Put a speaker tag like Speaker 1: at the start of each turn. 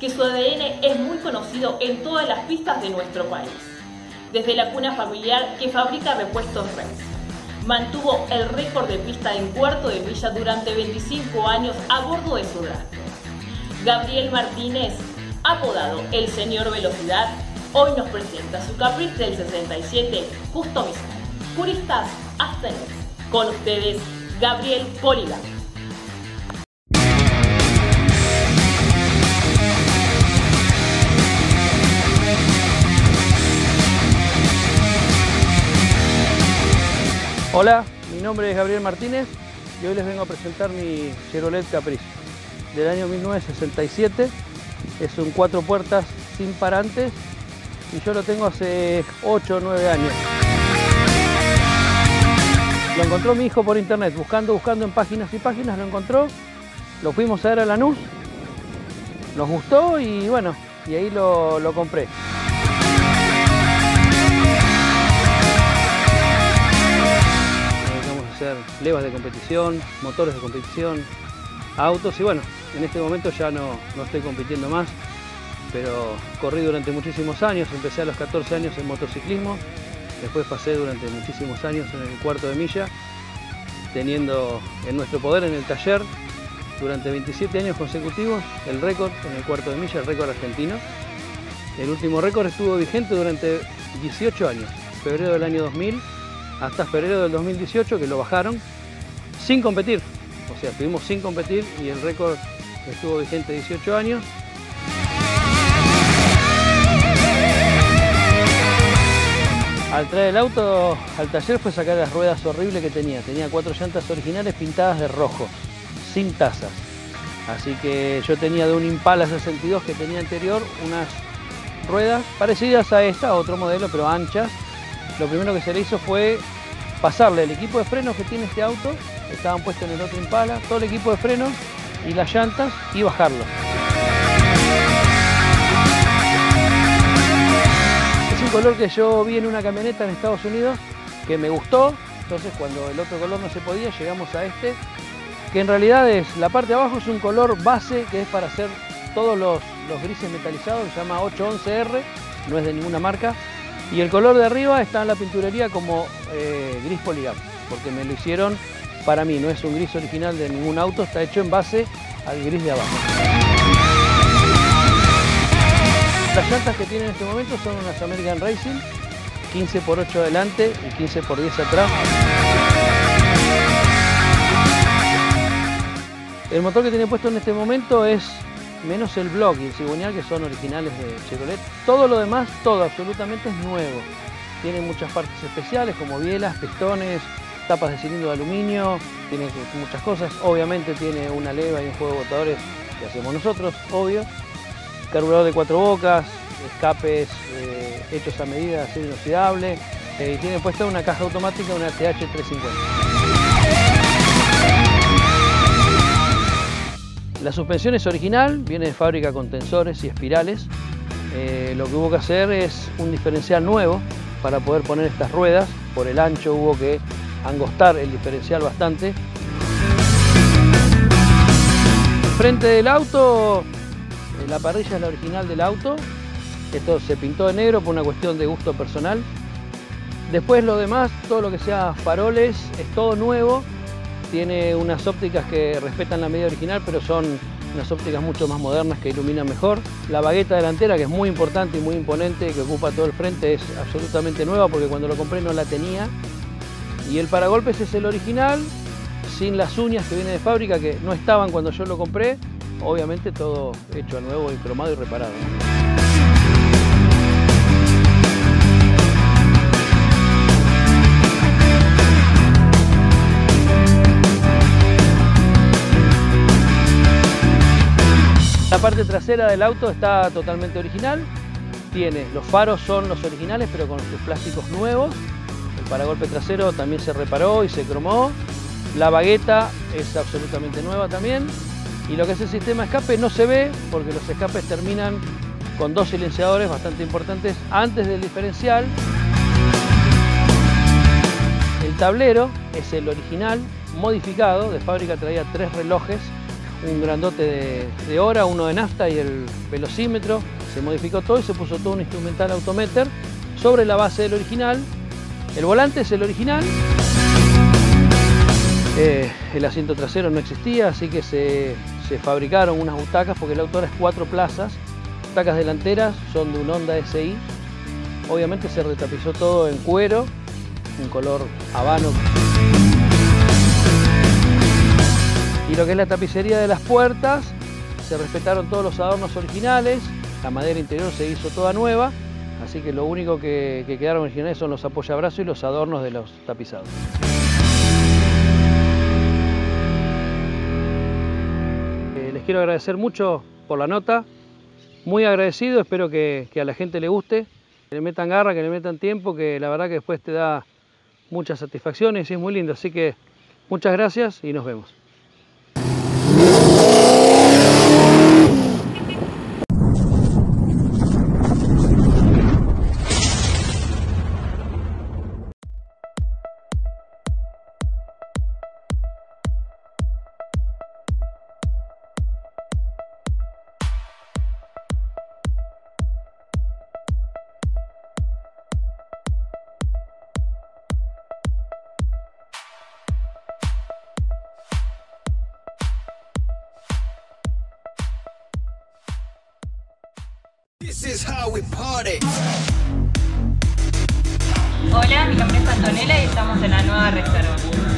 Speaker 1: que su ADN es muy conocido en todas las pistas de nuestro país. Desde la cuna familiar que fabrica repuestos Rex. Mantuvo el récord de pista en cuarto de milla durante 25 años a bordo de su Draco. Gabriel Martínez, apodado el Señor Velocidad, hoy nos presenta su Caprice del 67 customizado. Puristas hasta Con ustedes, Gabriel Poliga.
Speaker 2: Hola, mi nombre es Gabriel Martínez y hoy les vengo a presentar mi Chevrolet Caprice del año 1967. Es un cuatro puertas sin parantes y yo lo tengo hace 8 o 9 años. Lo encontró mi hijo por internet, buscando, buscando en páginas y páginas, lo encontró. Lo fuimos a ver a Lanús, nos gustó y bueno, y ahí lo, lo compré. Levas de competición, motores de competición, autos y bueno, en este momento ya no, no estoy compitiendo más, pero corrí durante muchísimos años, empecé a los 14 años en motociclismo, después pasé durante muchísimos años en el cuarto de milla, teniendo en nuestro poder en el taller durante 27 años consecutivos el récord en el cuarto de milla, el récord argentino. El último récord estuvo vigente durante 18 años, febrero del año 2000 hasta febrero del 2018 que lo bajaron sin competir. O sea, estuvimos sin competir y el récord estuvo vigente 18 años. Al traer el auto al taller fue sacar las ruedas horribles que tenía. Tenía cuatro llantas originales pintadas de rojo, sin tazas. Así que yo tenía de un Impala 62 que tenía anterior unas ruedas parecidas a esta, otro modelo, pero anchas, lo primero que se le hizo fue pasarle el equipo de frenos que tiene este auto, estaban puestos en el otro Impala, todo el equipo de frenos y las llantas y bajarlo. Es un color que yo vi en una camioneta en Estados Unidos que me gustó, entonces cuando el otro color no se podía llegamos a este, que en realidad es, la parte de abajo es un color base que es para hacer todos los, grises metalizados, se llama 811R, no es de ninguna marca, y el color de arriba está en la pinturería como eh, gris poligap, porque me lo hicieron para mí, no es un gris original de ningún auto, está hecho en base al gris de abajo. Las llantas que tiene en este momento son unas American Racing, 15 x 8 adelante y 15 x 10 atrás. El motor que tiene puesto en este momento es menos el block y el cigüeñal que son originales de Chevrolet. Todo lo demás, todo absolutamente es nuevo. Tiene muchas partes especiales como bielas, pistones, tapas de cilindro de aluminio, tiene muchas cosas. Obviamente tiene una leva y un juego de botadores que hacemos nosotros, obvio. Carburador de cuatro bocas, escapes eh, hechos a medida, acero inoxidable. Eh, tiene puesta una caja automática, una TH350. La suspensión es original, viene de fábrica con tensores y espirales. Eh, lo que hubo que hacer es un diferencial nuevo para poder poner estas ruedas. Por el ancho hubo que angostar el diferencial bastante. Frente del auto, eh, la parrilla es la original del auto. Esto se pintó de negro por una cuestión de gusto personal. Después lo demás, todo lo que sea faroles, es todo nuevo tiene unas ópticas que respetan la medida original, pero son unas ópticas mucho más modernas que iluminan mejor. La bagueta delantera, que es muy importante y muy imponente, que ocupa todo el frente, es absolutamente nueva porque cuando lo compré no la tenía. Y el paragolpes es el original, sin las uñas que viene de fábrica, que no estaban cuando yo lo compré. Obviamente todo hecho a nuevo y cromado y reparado. Parte trasera del auto está totalmente original. Tiene, los faros son los originales pero con sus plásticos nuevos. El paragolpe trasero también se reparó y se cromó. La bagueta es absolutamente nueva también. Y lo que es el sistema escape no se ve porque los escapes terminan con dos silenciadores bastante importantes antes del diferencial. El tablero es el original, modificado, de fábrica traía tres relojes un grandote de, hora, uno de nafta y el velocímetro. Se modificó todo y se puso todo un instrumental autometer sobre la base del original. El volante es el original. Eh, el asiento trasero no existía, así que se, se, fabricaron unas butacas porque el auto ahora es cuatro plazas. Butacas delanteras son de un Honda SI. Obviamente se retapizó todo en cuero, un color habano. Y lo que es la tapicería de las puertas, se respetaron todos los adornos originales, la madera interior se hizo toda nueva, así que lo único que, quedaron originales son los apoyabrazos y los adornos de los tapizados. Eh, les quiero agradecer mucho por la nota, muy agradecido, espero que, que a la gente le guste, que le metan garra, que le metan tiempo, que la verdad que después te da muchas satisfacciones y es muy lindo, así que muchas gracias y nos vemos.
Speaker 3: Hola, mi nombre es Antonella y estamos en la nueva restaurante.